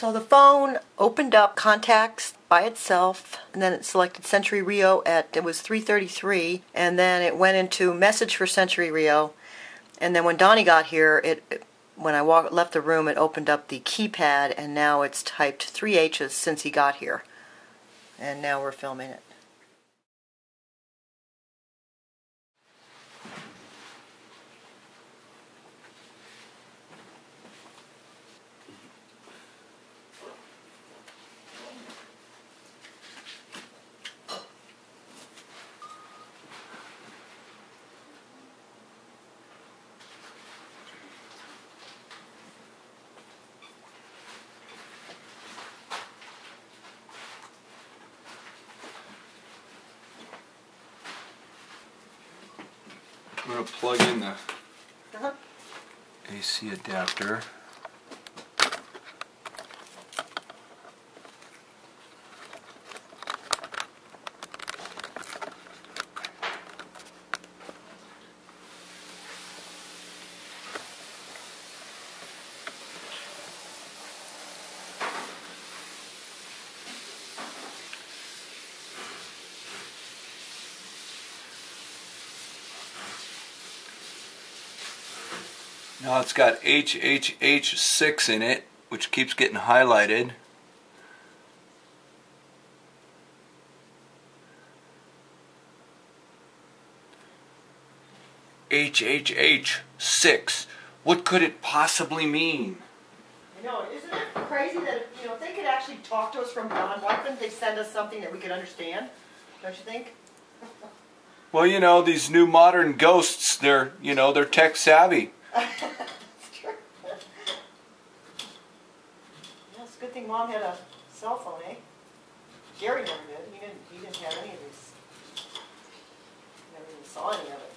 So the phone opened up contacts by itself, and then it selected Century Rio at it was 3:33, and then it went into message for Century Rio, and then when Donnie got here, it, when I walk, left the room, it opened up the keypad, and now it's typed three H's since he got here, and now we're filming it. I'm gonna plug in the Uh-huh. AC adapter. Now it's got HHH6 in it, which keeps getting highlighted. HHH6. What could it possibly mean? I know, isn't it crazy that if, you know if they could actually talk to us from beyond, why couldn't they send us something that we could understand? Don't you think? Well, you know, these new modern ghosts, they're, you know, they're tech savvy. That's true. Yeah, it's a good thing mom had a cell phone, eh? Gary never did. He didn't, he didn't have any of these. He Never even saw any of it.